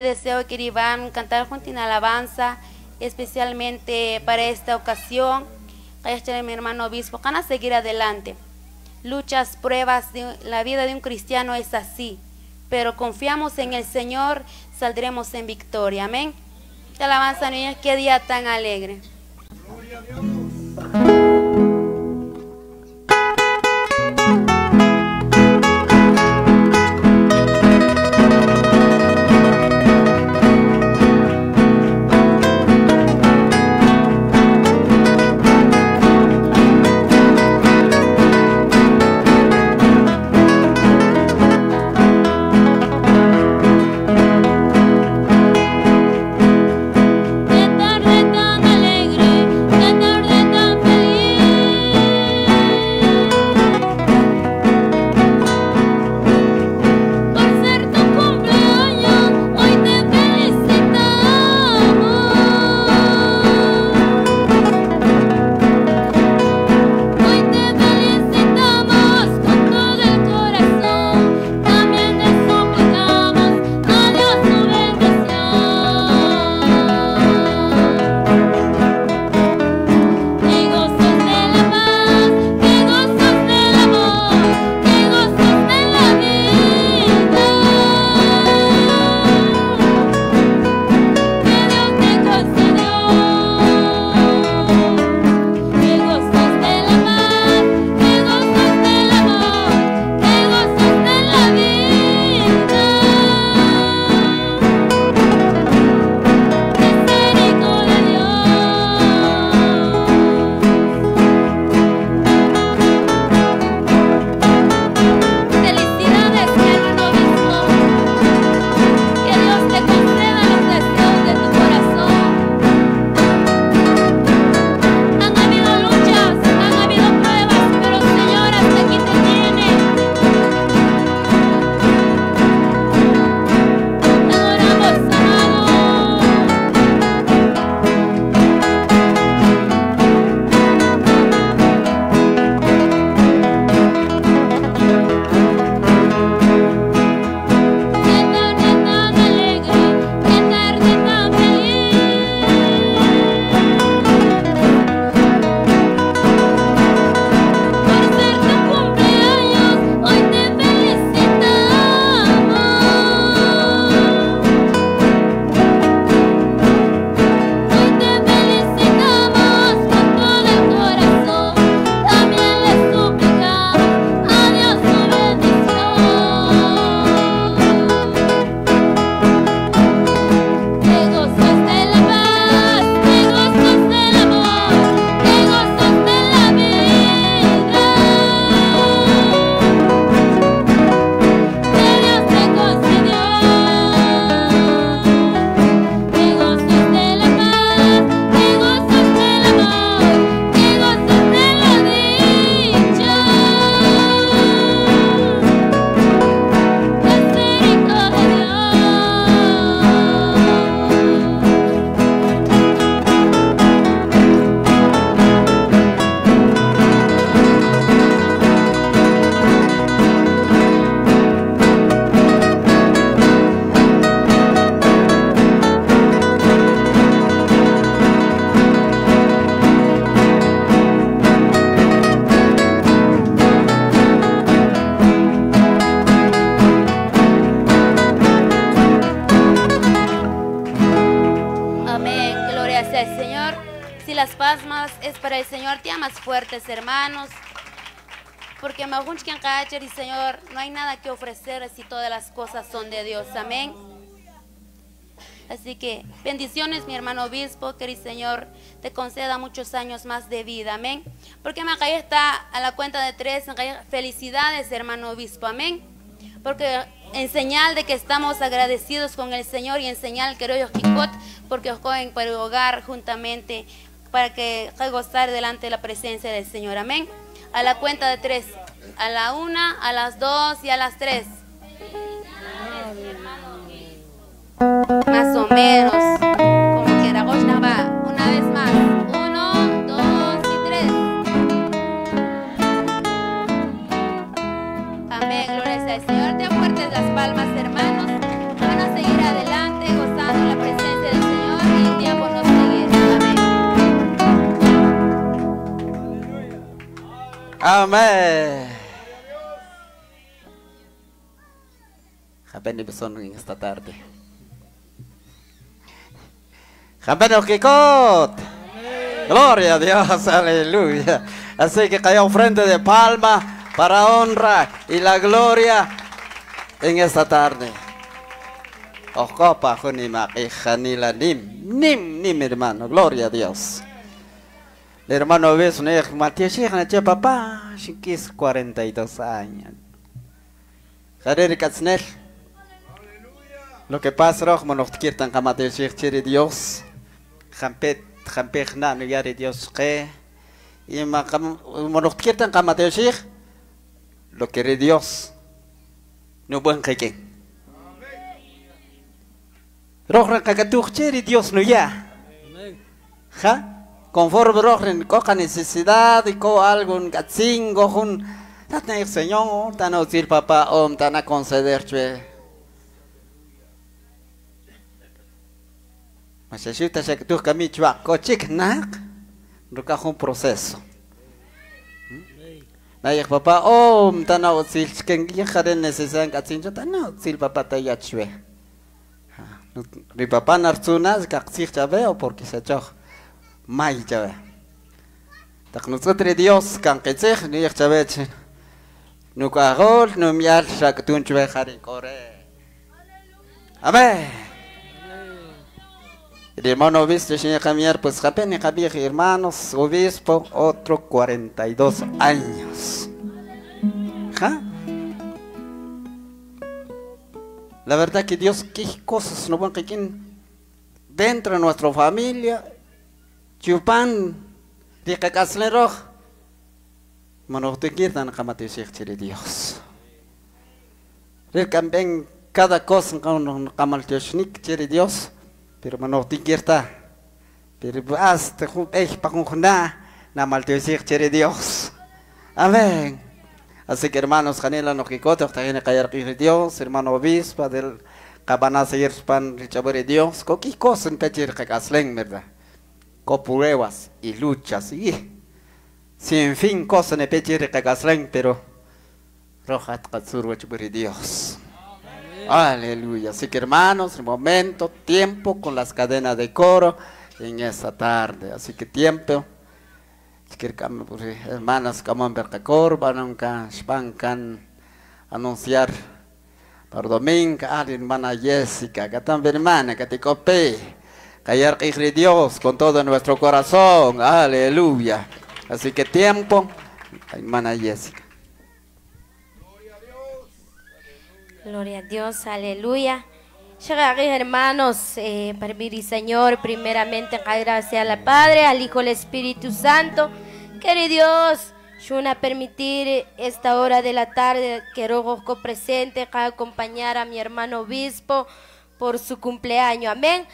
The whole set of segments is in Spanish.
Deseo que Iván cantar junto en alabanza, especialmente para esta ocasión. Este mi hermano obispo, van a seguir adelante. Luchas, pruebas, de la vida de un cristiano es así, pero confiamos en el Señor, saldremos en victoria. Amén. Alabanza, niños, qué día tan alegre. Gloria a Dios. Fuertes, hermanos. Porque y Señor, no hay nada que ofrecer si todas las cosas son de Dios. Amén. Así que bendiciones, mi hermano obispo, que el Señor te conceda muchos años más de vida. Amén. Porque Macay está a la cuenta de tres. Felicidades, hermano obispo. Amén. Porque en señal de que estamos agradecidos con el Señor y en señal que ellos porque os el hogar juntamente para que gozar delante de la presencia del Señor. Amén. A la cuenta de tres. A la una, a las dos y a las tres. Más o menos. Como quiera. va. Una vez más. Uno, dos y tres. Amén. Gloria al Señor. Te fuertes las palmas, hermanos. Amén. Japeni son en esta tarde. Japeni Kikot. Gloria a Dios, aleluya. Así que cayó frente de palma para honra y la gloria en esta tarde. Ocopa junima la nim, nim, nim hermano, gloria a Dios. El hermano ves un Matías Nache papá, chiquis 42 años. Jarer Katznel. Lo que pasa, roh, monocht kirtan kamate chiri Dios. Jampet, jampet no yari Dios que. Y monocht kirtan kamate Lo que Dios. No buen que Roh, kakatuch chiri Dios no ya. ¿Ja? Conforme rojen coca necesidad y co algo un gatzingo un tatna señor tan decir papá om tan a conceder chue. Mas si te se tu cami chua cochic nak ruka un proceso. Na ich papá om tan a que ya jare necesidad gatzingo tan a decir papá ta ya chue. Ri papá narzunas gatzich chaveo porque se choch chabech no kahol no mial shak tun chwe khari kore amén. El hermano obispo señor cambiar pues había hermanos obispo otro 42 años. ¿Ja? La verdad que Dios, qué cosas no van a dentro de nuestra familia chupan di kakasle roh manok tikirtan kamati syekh ciri Dios. Ril kambeng cada cosa kamal tioshnik ciri Dios. Pero manok tikirta pero basta jub eh pakungna namal tioshik ciri Dios. Amén. Así que hermanos, Janela no kikote, octagene kayar Dios, hermano obispo del cabana pan richabore Dios, koki cosa en pechir kakaslen, ¿verdad? Con pruebas y luchas y sin fin cosas ne peche recagaslen pero katsuru Dios. Aleluya. Así que hermanos, momento, tiempo con las cadenas de coro en esta tarde. Así que tiempo. Pues, hermanas, como en Bercacor, van a anunciar para domingo, a hermana Jessica, que también hermana, que te copé. Callar que Dios con todo nuestro corazón. Aleluya. Así que tiempo, hermana Jessica. Gloria a Dios, aleluya. hermanos, eh, mi Señor, primeramente gracias al Padre, al Hijo, al Espíritu Santo. Querido Dios, yo a permitir esta hora de la tarde que rogo presente, a acompañar a mi hermano obispo por su cumpleaños. Amén.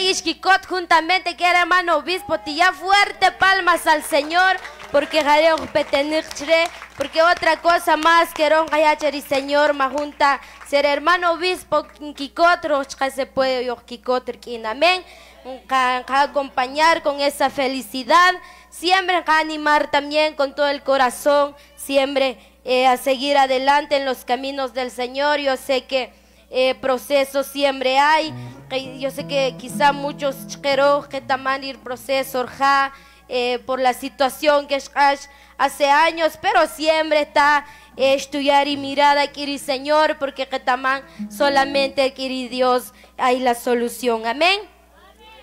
Ishkikot juntamente que hermano obispo, tía fuerte palmas al Señor, porque porque otra cosa más que y Señor, ma junta ser hermano obispo, Kikot, se puede amén. acompañar con esa felicidad, siempre animar también con todo el corazón, siempre eh, a seguir adelante en los caminos del Señor. Yo sé que eh, procesos siempre hay. Yo sé que quizá muchos quiero que también ir proceso eh, por la situación que hace años, pero siempre está eh, estudiar y mirar a Kiri Señor, porque que también solamente Kiri Dios hay la solución. Amén.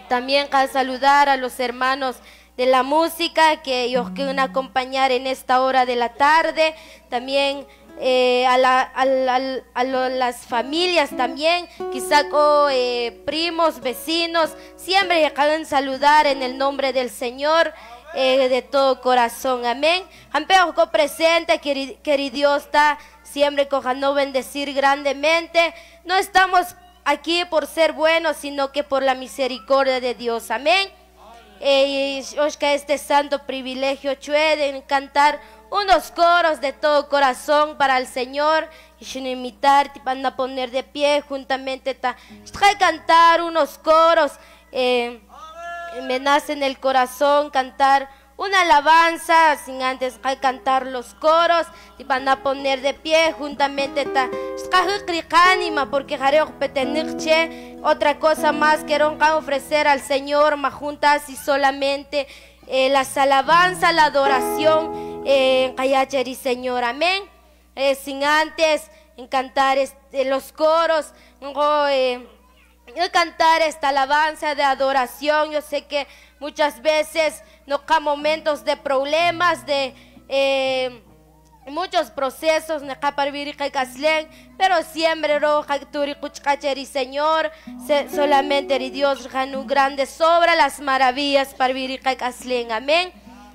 También a saludar a los hermanos de la música que ellos quieren acompañar en esta hora de la tarde. También eh, a, las familias también, quizá con eh, primos, vecinos, siempre hagan saludar en el nombre del Señor eh, de todo corazón. Amén. Ampeo presente, querido Dios, está siempre cojando bendecir grandemente. No estamos aquí por ser buenos, sino que por la misericordia de Dios. Amén. Eh, este santo privilegio de cantar unos coros de todo corazón para el Señor. Y sin imitar, van a poner de pie juntamente, ta, cantar unos coros, eh, me nace en el corazón cantar una alabanza sin antes cantar los coros y van a poner de pie juntamente ta. Porque otra cosa más quiero ofrecer al Señor juntas y solamente eh, las alabanzas la adoración eh, y Señor amén. Eh, sin antes cantar este, los coros eh, cantar esta alabanza de adoración. Yo sé que muchas veces no hay momentos de problemas, de eh, muchos procesos, pero siempre roja Señor, solamente Dios un grande sobra las maravillas para vivir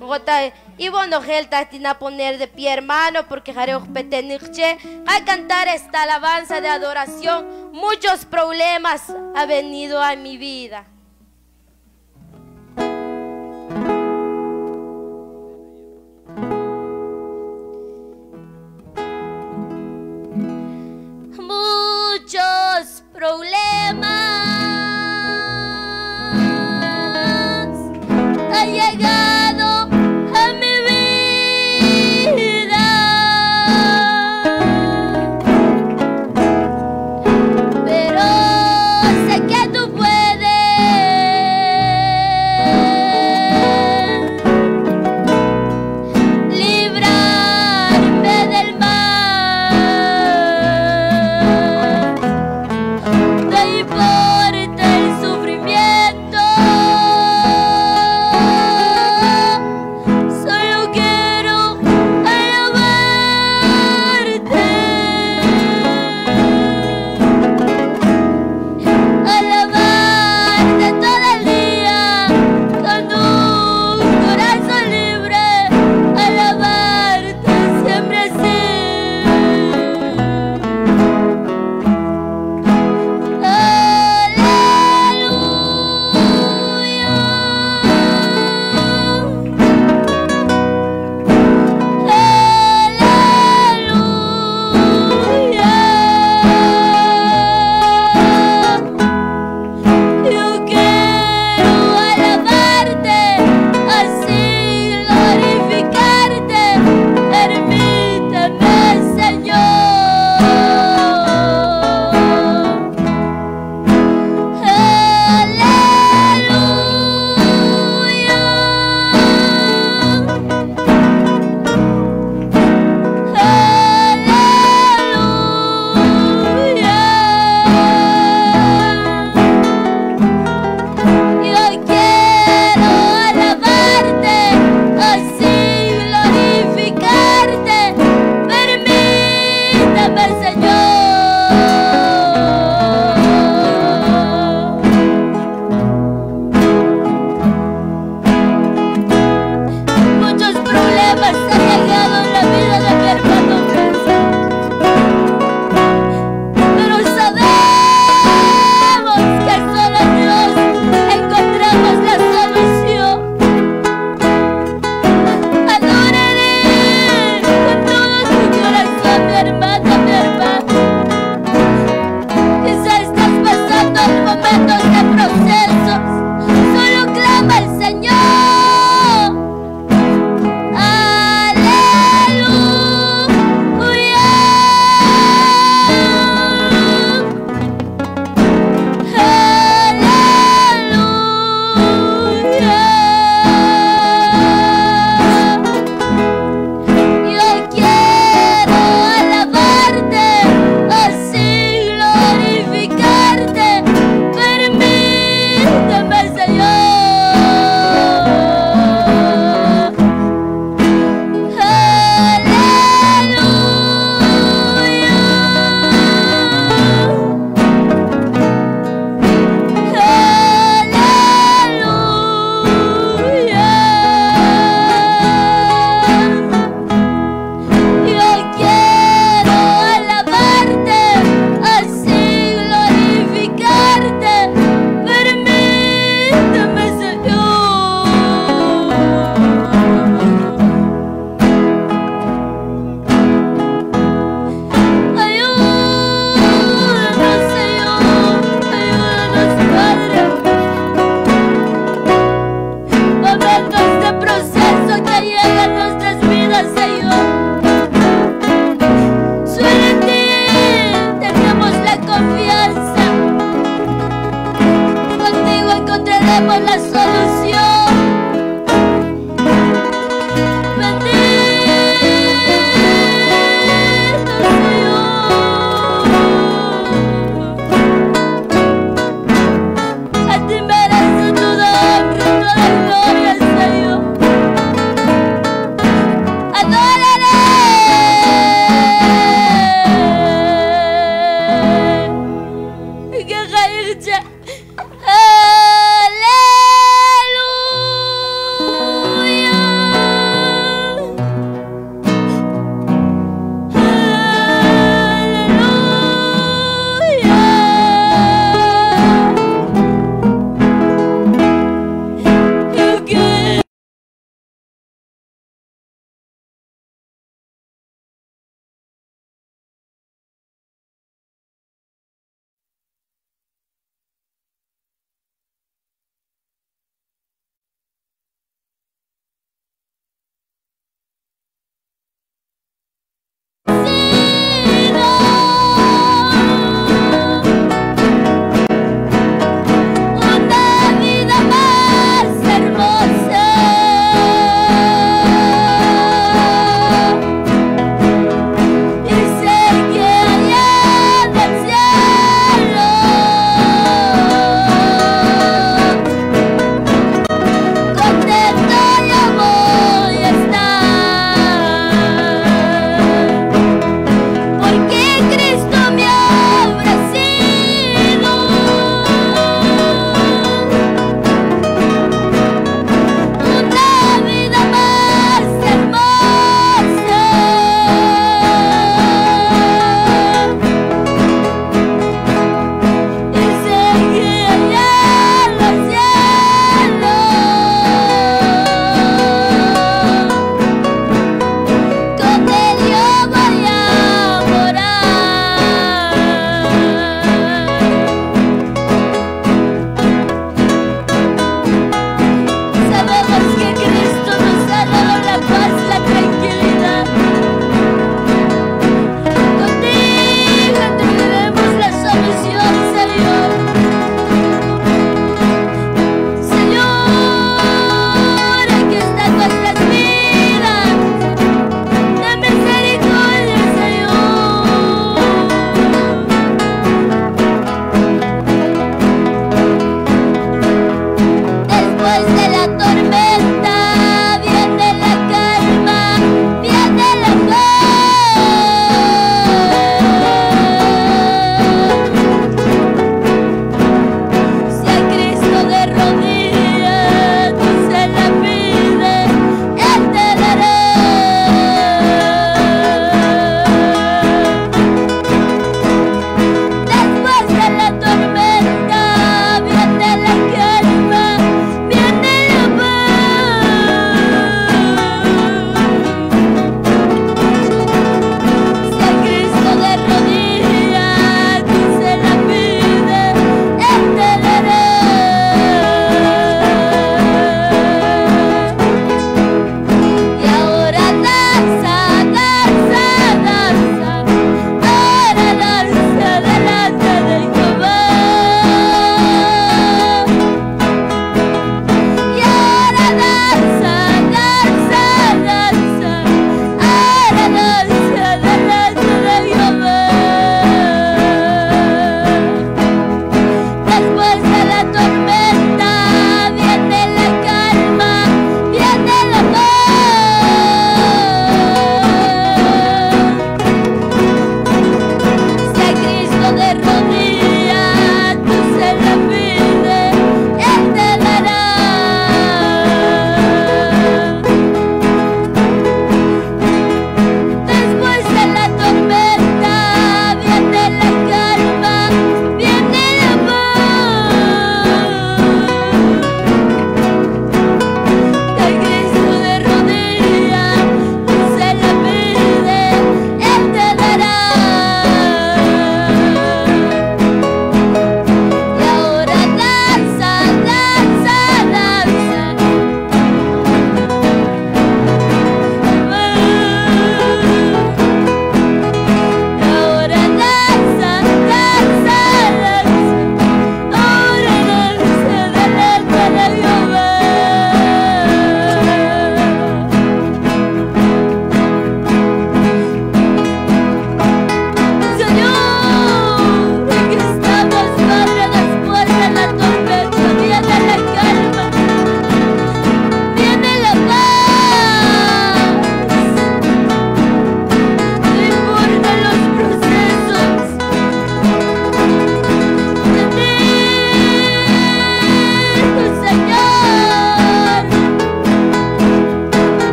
amén. Y bueno, Gelta a poner de pie, hermano, porque Jareo Peteniche, a cantar esta alabanza de adoración. Muchos problemas han venido a mi vida. problemas. Ha llegado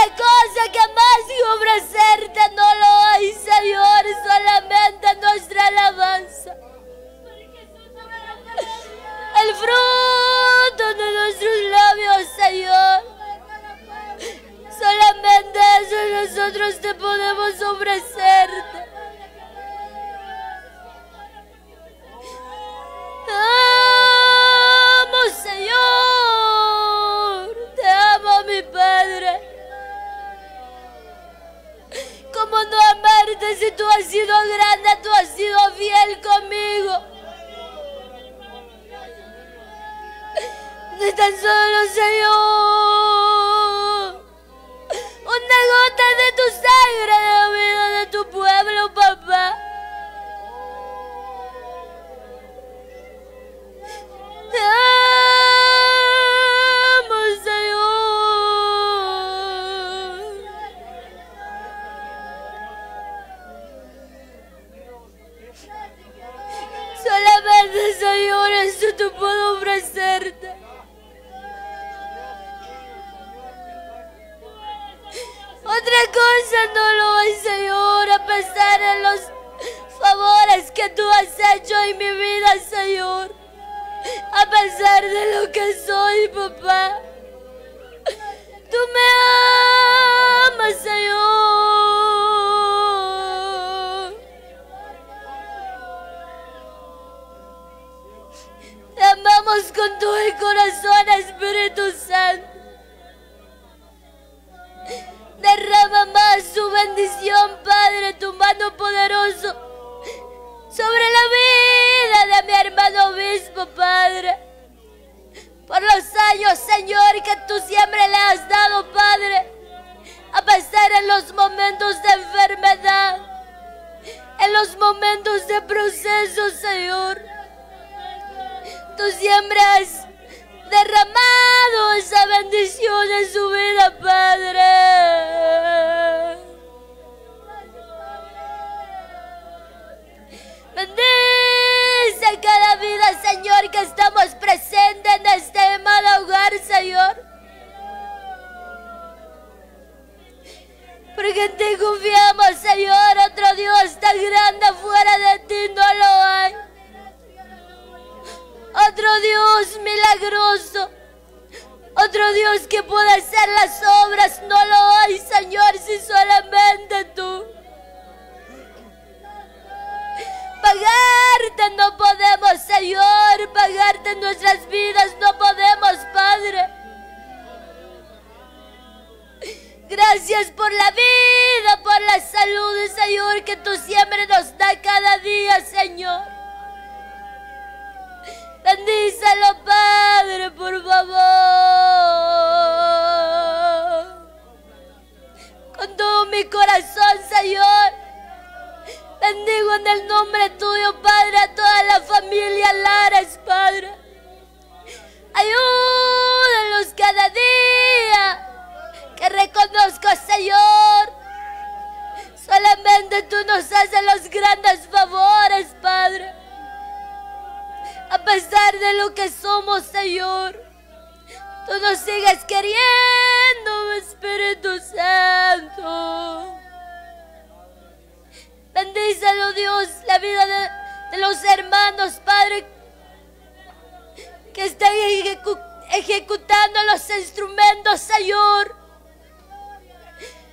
otra cosa que más que ofrecerte no lo hay, Señor, solamente nuestra alabanza. El fruto de nuestros labios, Señor. Solamente eso nosotros te podemos ofrecerte. ¿Cómo no amarte si tú has sido grande, tú has sido fiel conmigo? No tan solo, Señor. Una gota de tu sangre de la vida de tu pueblo, papá. Otra cosa no lo hay, Señor, a pesar de los favores que tú has hecho en mi vida, Señor. A pesar de lo que soy, papá. Tú me amas, Señor. Te amamos con el corazón, Espíritu Santo. Derrama más su bendición, Padre, tu mano poderoso sobre la vida de mi hermano obispo, Padre. Por los años, Señor, que tú siempre le has dado, Padre. A pesar en los momentos de enfermedad, en los momentos de proceso, Señor. Tú siempre has derramado esa bendición en su vida, Padre. Bendice cada vida, Señor, que estamos presentes en este amado hogar, Señor. Porque en ti confiamos, Señor, otro Dios tan grande fuera de ti no lo hay. Otro Dios milagroso. Otro Dios que puede hacer las obras. No lo hay, Señor, si solamente tú. Pagarte no podemos, Señor. Pagarte nuestras vidas no podemos, Padre. Gracias por la vida, por la salud, Señor, que tú siempre nos das cada día, Señor. Bendícelo, Padre, por favor. Con todo mi corazón, Señor. Bendigo en el nombre tuyo, Padre, a toda la familia Lares, Padre. Ayúdalos cada día. Que reconozco, Señor. Solamente tú nos haces los grandes favores, Padre a pesar de lo que somos, Señor. Tú nos sigues queriendo, Espíritu Santo. Bendícelo, Dios, la vida de, los hermanos, Padre, que están ejecu- ejecutando los instrumentos, Señor.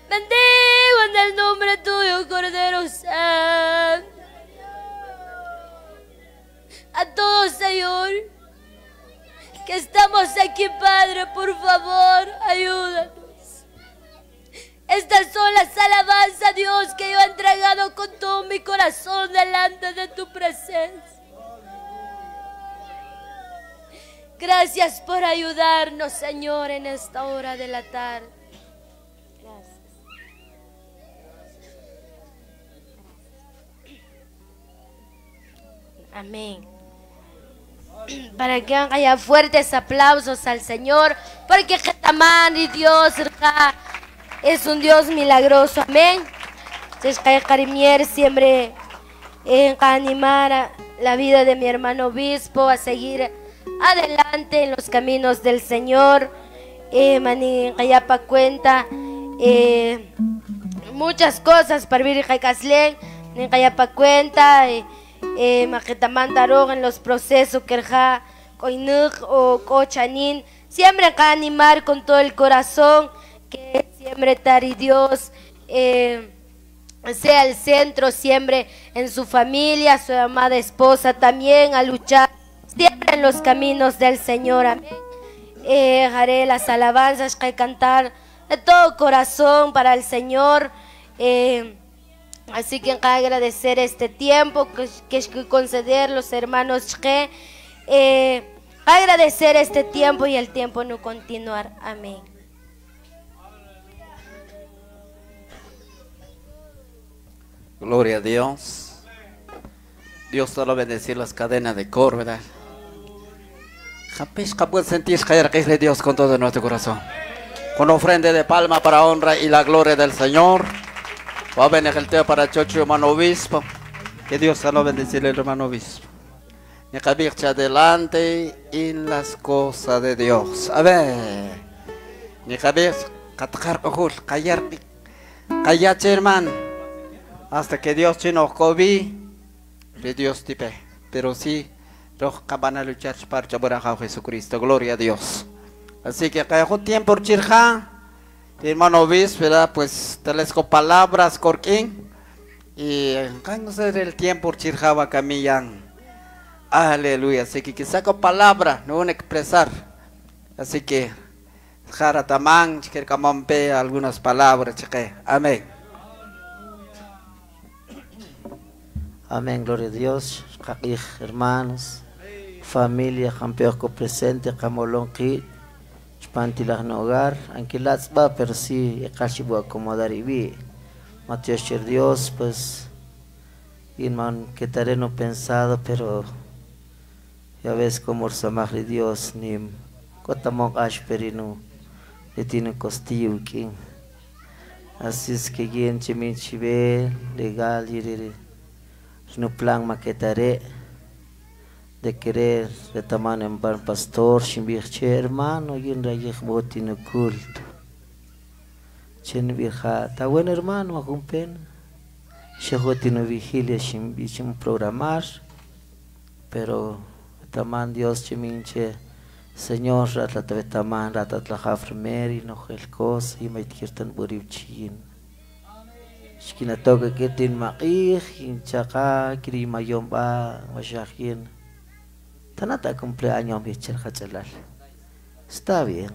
Bendigo en el nombre tuyo, Cordero Santo Señor, que estamos aquí, Padre, por favor, ayúdanos. Estas son las alabanzas, Dios, que yo he entregado con todo mi corazón delante de tu presencia. Gracias por ayudarnos, Señor, en esta hora de la tarde. Gracias. Amén. Para que haya fuertes aplausos al Señor, porque Getamán y Dios, es un Dios milagroso. Amén. siempre en animar a la vida de mi hermano obispo a seguir adelante en los caminos del Señor. Eh, mani pa cuenta eh, muchas cosas para vivir en ni pa cuenta eh, eh, en los procesos que o cochanin siempre a animar con todo el corazón que siempre Tari Dios eh, sea el centro siempre en su familia, su amada esposa también a luchar siempre en los caminos del Señor. Amén. Eh, haré las alabanzas que cantar de todo corazón para el Señor. Eh, así que agradecer este tiempo que, conceder los hermanos eh, agradecer este tiempo y el tiempo no continuar. Amén. Gloria a Dios. Dios solo bendecir las cadenas de cor, ¿verdad? puede sentir que Dios con todo nuestro corazón. Con ofrenda de palma para honra y la gloria del Señor. Va a venir el para Chocho, hermano obispo. Que Dios solo bendecir el hermano obispo. Ni adelante en las cosas de Dios. A ver. Ni cabir, catcar ojul, callar, callar, hermano hasta que Dios chino kobi de Dios tipe pero sí los van a luchar para Jesucristo gloria a Dios así que un tiempo chirja hermano obispo ¿verdad? pues telesco palabras corquín. Y no sé el tiempo chirja va camillan aleluya. Así que que saco palabra no van a expresar. Así que jara tamán que algunas palabras amén. Amén, gloria a Dios. hermanos, familia, campeoco presente, camolonqui, la no hogar, aunque las va, pero sí, casi voy a acomodar y vi. Mateo Dios, pues, man que no pensado, pero ya ves como el Dios, ni cotamón ashperino, le tiene costillo, Así es que, quien chimin chive, legal, y no plan maquetaré de querer de taman en pan pastor shimbirche hermano y en rayej no culto. Chen virja ta buen hermano acumpen no vigilia shimbichim programar. Pero taman Dios chiminche Señor ratat taman ratat la hafrmer y no el cos y maitkirtan buribchin Shkina toca que tin maquij, hinchaqa, kirimayomba, mashajin. Tanata cumpleaños mi chalal. Está bien.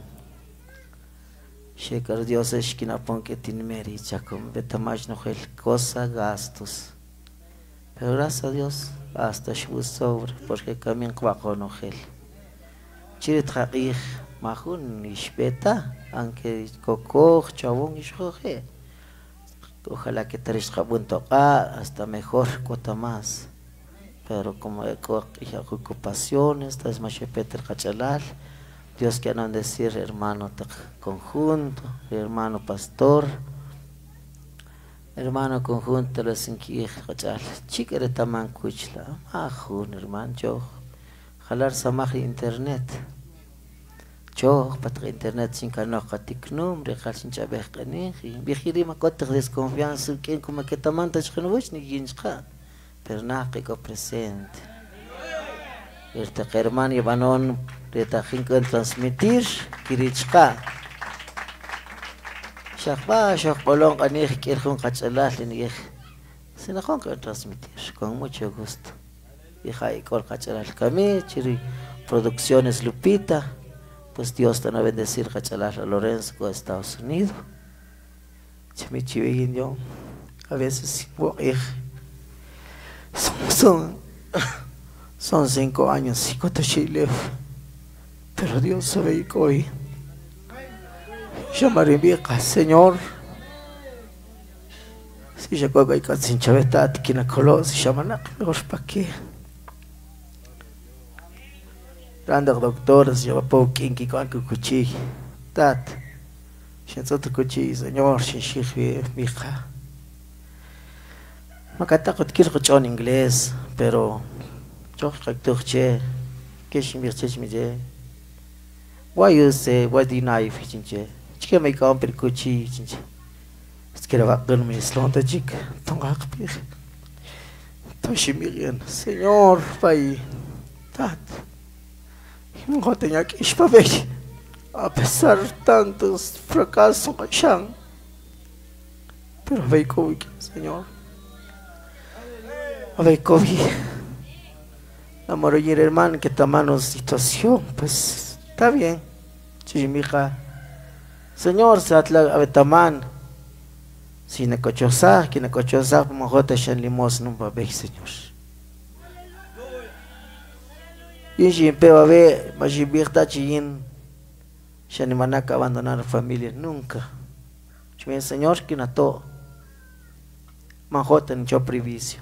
Shekar Dios es que pon que tin meri chacum, betamash no el cosa gastos. Pero gracias a Dios, hasta shbus sobre, porque camin kwako no gel. Chirit haqij, mahun ishbeta, aunque kokoj, chabón ishjoje. Ojalá que tres toca hasta mejor cuota más. Pero como ocupaciones, es más Peter Cachalal, Dios que no decir hermano conjunto, hermano pastor, hermano conjunto, los inquij Cachal, chiquere taman kuchla, majun hermano, yo, jalar samaj internet. Choh, patra internet sin canoa katiknum, regal sin chabeh kaniji. Bihiri makotek desconfianza, quien como que tamanta chkenovuch ni ginchka. Pero naqico presente. Este hermano Ivanon, reta jinkan transmitir, kirichka. Shakba, shakbolong kanij, kirjun kachalal, linij. Sinakon kan transmitir, con mucho gusto. Y col kachalal kami, chiri, producciones Lupita pues Dios te va a bendecir a Lorenzo Estados Unidos. yo, a veces son, son, cinco años, cinco chile, pero Dios sabe que hoy llamaré vieja, Señor. Si ya cuando hay que sin chavetati, que na color, si llaman a para qué. Randak doctor se llama Pau Kinki Kuanku Kuchi. Tat. Shenzoto kuchi, señor, shishih, mija. Makatakot kilko chon inglés, pero chok kaktok che, keshimir chechmi che. Why you say, why do you knife chinche? Chike may kaon per kuchi chinche. Skira wakgan mi slonta chik, tong hakpir. Toshimirian, Senhor, Pai, Tat, não tenho que ver, apesar de tantos fracassos que são, pero vai comigo, Senhor. COVID. Amor, oye, hermano, que tomando situación, pues está bien. hija. Señor, se atla a taman. Si ne cochosa, que ne cochosa, mojota shan limos no va Señor. Y si empeo a ver, mas si virta chin, shan manaka abandonar familia nunca. Señor, que na to, manjota en yo privicio.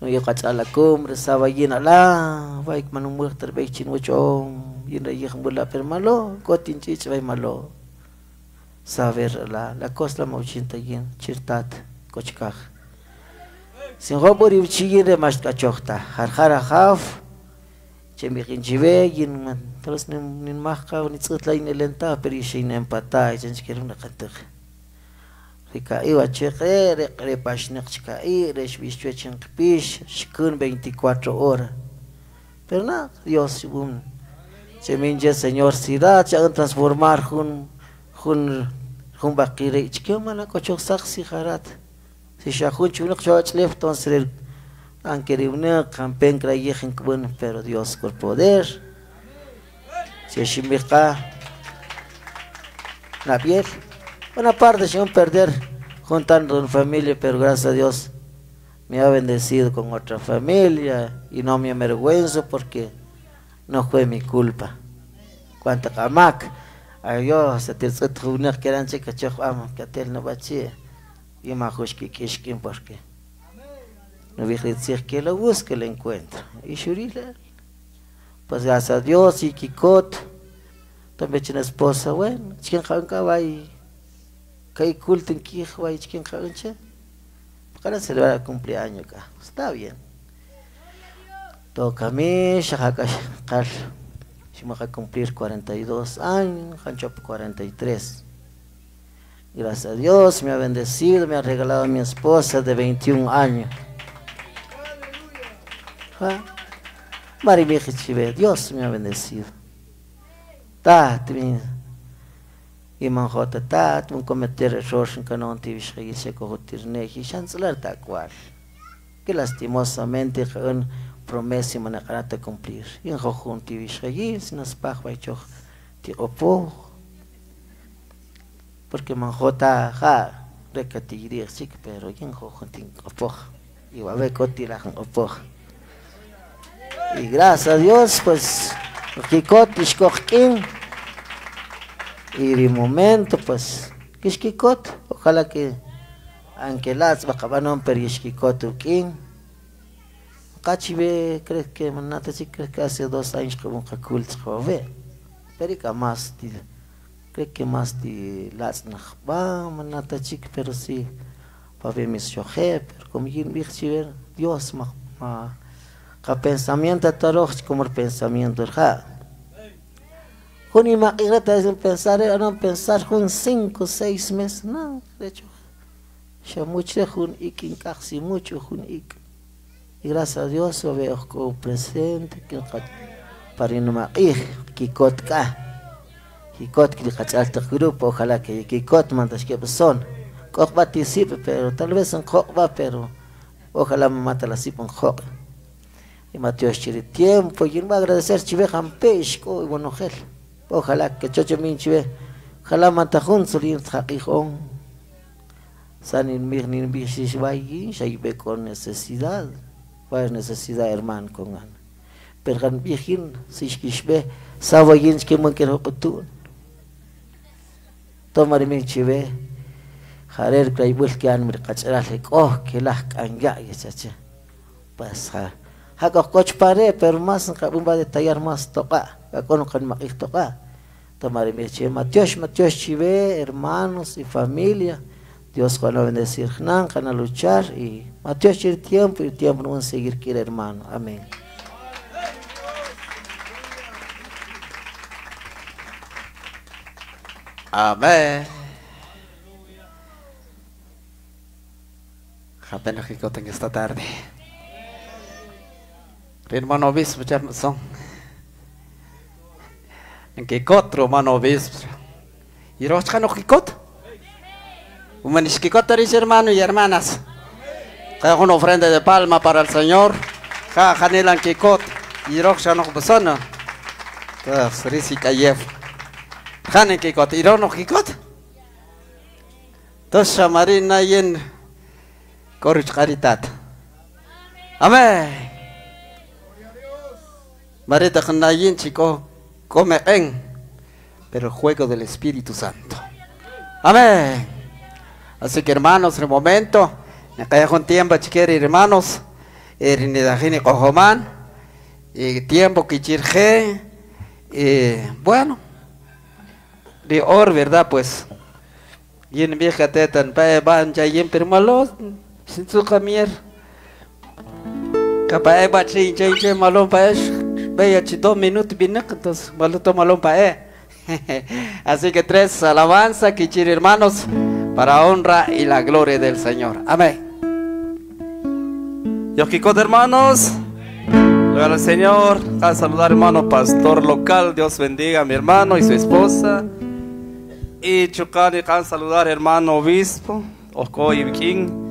nuyakat resawa yina la baik manumur terbaik cin wucong yina yik bula per malo gotin cich bay malo saber la la kosla mau cinta yin cirtat kochkah sin hobor yu chigin re mas kachokta har har haf chemi kin chive yin man. Terus nin mahka ni tsutla yin elenta per yishin empata yin chikirun kantuk kantak Ricaí a cheque, repashnek chicaí, resbicho chinquipish, shkun 24 horas. Pero nada, Dios, un, se minje Señor, si da, se han transformar jun, jun, jun bakire, chiquio mala cocho sac si jarat. Si shahun chunak choach left, entonces, aunque una campen krayejen kubun, pero Dios con poder. Si shimika, la piel. Una parte se van a perder juntando en familia, pero gracias a Dios me ha bendecido con otra familia y no me avergüenzo porque no fue mi culpa. Cuánta camac, yo se te una que eran chicas choc amo que tel no bache y más que kishkin porque no voy a decir que lo busque lo encuentro. Y shurila pues gracias a Dios y kikot. También una esposa bueno va y Kay kulten ki wa ichkin khaganche. Para celebrar el cumpleaños acá. Está bien. Toca a mí, shahaka qal. Shimaja cumplir 42 años, Hanchop 43. Gracias a Dios me ha bendecido, me ha regalado a mi esposa de 21 años. ¿Ah? Mari Dios me ha bendecido. Ta, y manjota tat un cometer errores en canon tivish se cojotir neji chancelar ta cual. Que lastimosamente un promesa manakarata cumplir y en jojun tivish si nos pach vai choch ti opo porque manjota ja recatirir sí pero y en jojun tin opo y va a ver cotira opo y gracias a Dios pues que cotish cochkin y de momento, pues, Kishkikot, ojalá que, aunque las bacabanon per Kishkikot ukin, Cachive, creo que manata sí, creo que hace dos años un kakul tchove, pero más, creo que más de las nachba, manata chic, pero sí, para ver mis shoje, pero como yin ver Dios, ma, ma, pensamiento taroch como el pensamiento, ja. Con imagínate pensar, no pensar con cinco, seis meses, no, de hecho, ya mucho jun ikin casi mucho jun ik. Y gracias a Dios lo veo como presente, que para no me kikot ka. Kikot que alto grupo, ojalá que kikot mandas que son. Kok participe, pero tal vez en kok va, pero ojalá me mata la sipa en kok. Y Mateo tiempo, y no va a agradecer chive jampesh, y bueno, gel. Ojalá que chocho minchive, Kalamanta jun surin taqijón. Sanin mir nin bishishwayi, shaybe con necesidad. ¿Cuál necesidad, hermano, con ana? Pero kan bihin, sishkishbe, sawayin que man quiero kutun. Tomar min chive, jarer kray bulkian mir kachral oh que las kanya yachacha. Pas ha. Haka coach pare, pero más kabumba de tallar más toca, con kan makik toca. Tomar chive, Matios, Matios chive, hermanos y familia. Dios van a bendecir, van a luchar y Matios el tiempo y el tiempo no van a seguir quiere hermano. Amén. Amén. Apenas que yo tengo esta tarde. Hermano obispo, ya son. En que otro hermano obispo. ¿Y rosca no kikot? Humanis kikot hermano y hermanas. Kaya una ofrenda de palma para el Señor. Ja, janilan kikot. Y rosca no besona. Kayef. Jane kikot, irono kikot. Tosha marina yen korich karitat. Amén. Marita kanayin chico, come en, pero el juego del Espíritu Santo. Amén. Así que hermanos, en el momento, me cae con tiempo, chiquero hermanos, erinidajini cojoman, y tiempo que chirje, y bueno, de or, ¿verdad? Pues, y en vieja tetan, pa ban chayin, pero malo, sin su camier. Kapag ba chay chay chay malong pa chi dos minutos viene entonces malo to malong pa eh. Así que tres alabanzas chile hermanos para honra y la gloria del Señor. Amén. Yojicot hermanos. Gloria al Señor. A saludar hermano pastor local. Dios bendiga a mi hermano y su esposa. Y chukani can saludar hermano obispo. Osko y king.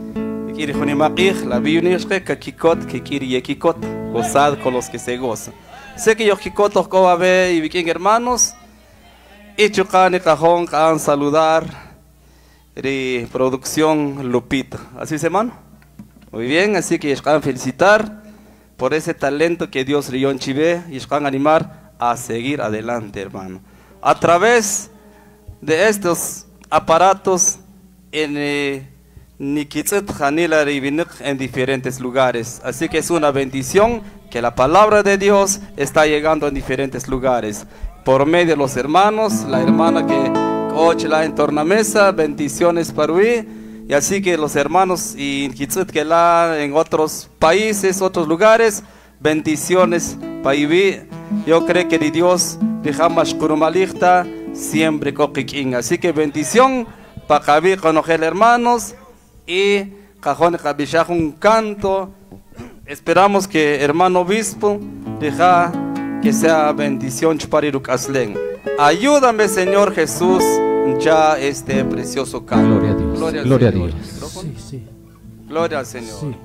Kiri Junimakij, la biunishke, kakikot, kikiri yekikot, gozad con los que se gozan. Sé que yojikot osko abe y viking hermanos. Y chukani cajón can saludar. De producción Lupita. ¿Así se hermano? Muy bien, así que van felicitar por ese talento que Dios le dio en Chivé y van animar a seguir adelante, hermano. A través de estos aparatos en eh, Nikitzit Hanila Ribinik en diferentes lugares. Así que es una bendición que la palabra de Dios está llegando en diferentes lugares. Por medio de los hermanos, la hermana que cochela en tornamesa, bendiciones para hoy. Y así que los hermanos y Kitzit que la en otros países, otros lugares, bendiciones para vivir. Yo creo que de Dios dejamos kurumalikta siempre coquiquín. Así que bendición para Javi conocer hermanos y cajón cabishaj un canto. Esperamos que hermano obispo deja que sea bendición para Aslen. Ayúdame Señor Jesús ya este precioso canto. Gloria a Dios. Gloria, Gloria a. Dios. Sí, sí. Gloria al Señor. Sí.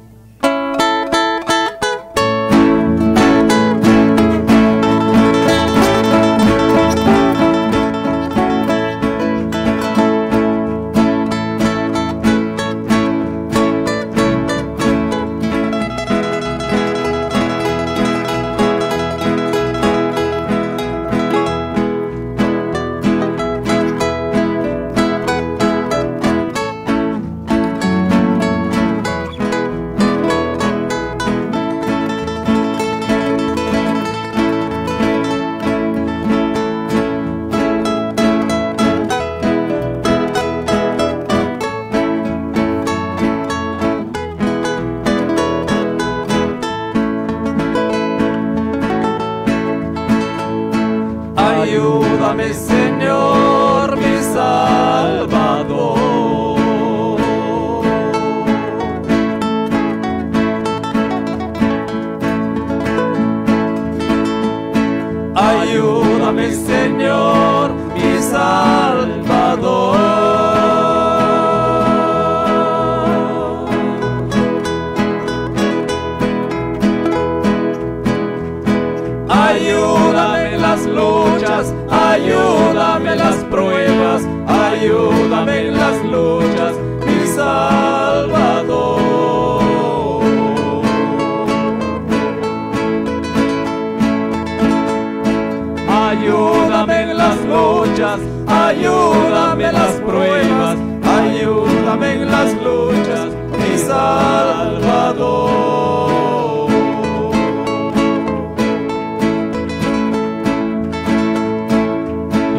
ayúdame en las pruebas, ayúdame en las luchas, mi Salvador.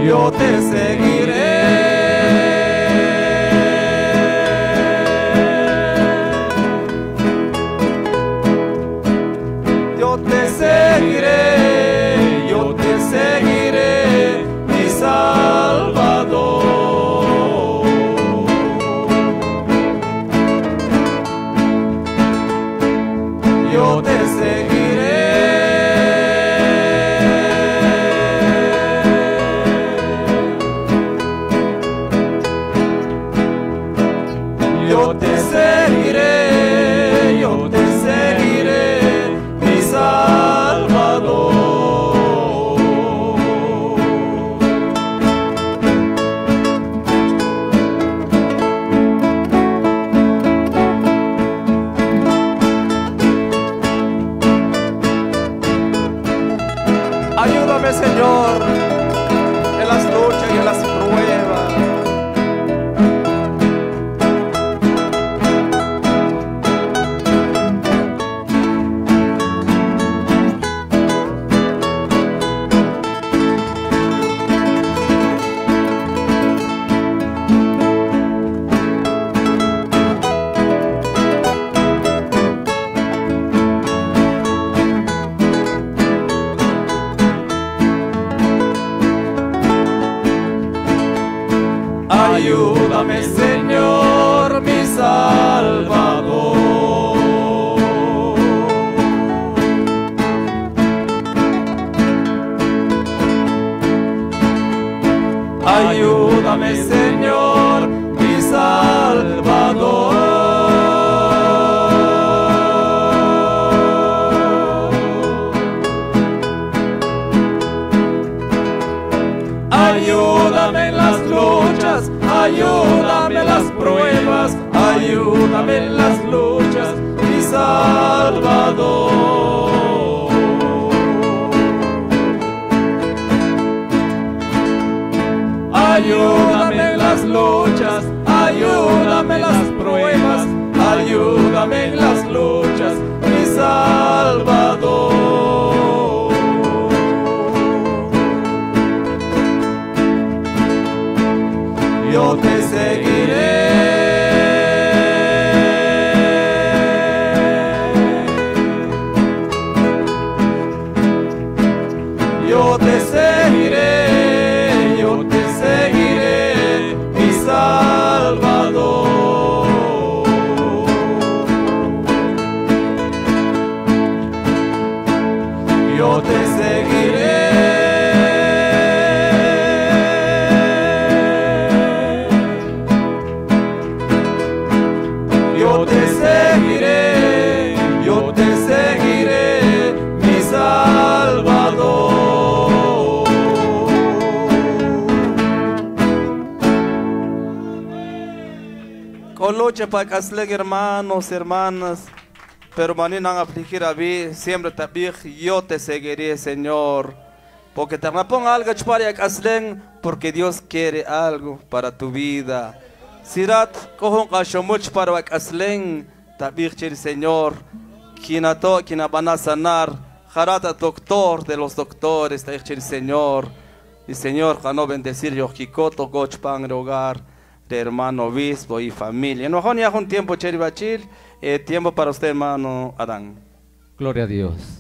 Yo te seguiré Ayúdame, Señor, mi Salvador. Ayúdame en las luchas, ayúdame en las pruebas, ayúdame en las luchas, mi Salvador. Mi Lucha para casleg hermanos, hermanas, pero mañana afligir a mí, siempre dije, yo te seguiré, Señor. Porque te pongo algo para caslen, porque Dios quiere algo para tu vida. Sirat, cojo un cachomuch para caslen, te dije, Señor, quien a to, quien van a sanar, jarata doctor de los doctores, dije, Señor. Y Señor, no bendecir yo, Kikoto, Goch, Pan, hogar de hermano obispo y familia. No, ya un tiempo, Cheri Bachil, eh, tiempo para usted, hermano Adán. Gloria a Dios.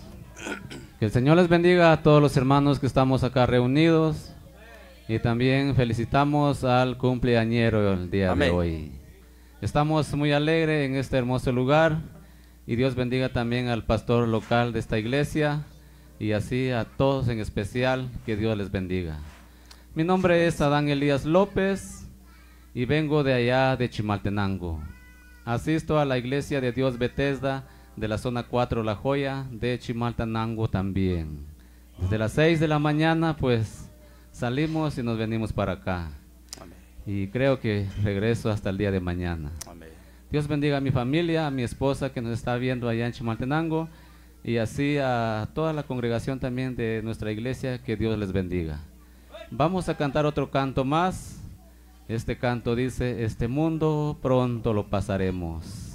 Que el Señor les bendiga a todos los hermanos que estamos acá reunidos. Y también felicitamos al cumpleañero el día Amén. de hoy. Estamos muy alegres en este hermoso lugar. Y Dios bendiga también al pastor local de esta iglesia. Y así a todos en especial, que Dios les bendiga. Mi nombre es Adán Elías López y vengo de allá de Chimaltenango. Asisto a la iglesia de Dios Bethesda de la zona 4 La Joya de Chimaltenango también. Desde las 6 de la mañana pues salimos y nos venimos para acá. Y creo que regreso hasta el día de mañana. Amén. Dios bendiga a mi familia, a mi esposa que nos está viendo allá en Chimaltenango y así a toda la congregación también de nuestra iglesia, que Dios les bendiga. Vamos a cantar otro canto más Este canto dice, este mundo pronto lo pasaremos.